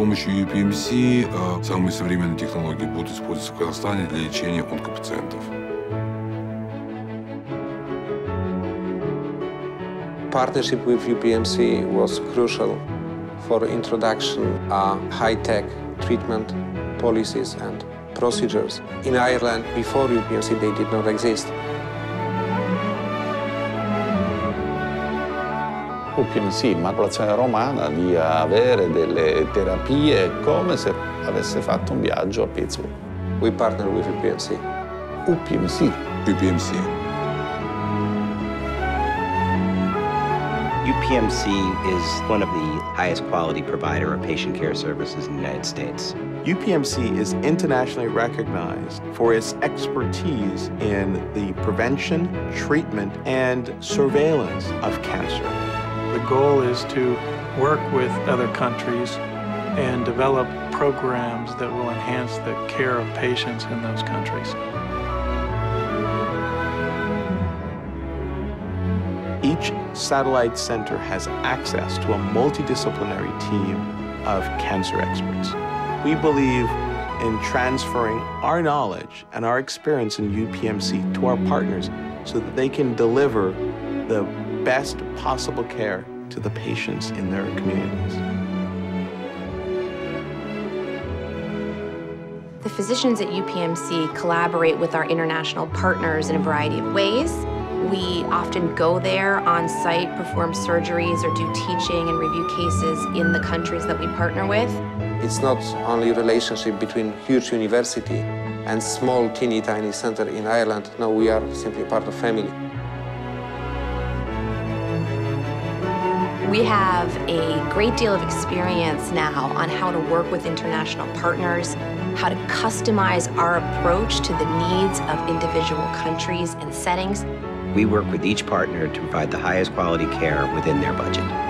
помощью UPMC э, самые современные технологии будут использоваться в Казахстане для лечения онкопациентов. Partnership with UPMC was crucial for introduction of high-tech treatment policies and procedures. In Ireland, before UPMC, they did not exist. UPMC, Immacolazione Romana, di avere delle terapie come se avesse fatto un viaggio a Pittsburgh. We partner with UPMC. UPMC. UPMC. UPMC is one of the highest quality provider of patient care services in the United States. UPMC is internationally recognized for its expertise in the prevention, treatment, and surveillance of cancer. The goal is to work with other countries and develop programs that will enhance the care of patients in those countries. Each satellite center has access to a multidisciplinary team of cancer experts. We believe in transferring our knowledge and our experience in UPMC to our partners so that they can deliver the best possible care to the patients in their communities. The physicians at UPMC collaborate with our international partners in a variety of ways. We often go there on site, perform surgeries, or do teaching and review cases in the countries that we partner with. It's not only a relationship between huge university and small, teeny tiny center in Ireland. No, we are simply part of family. We have a great deal of experience now on how to work with international partners, how to customize our approach to the needs of individual countries and settings. We work with each partner to provide the highest quality care within their budget.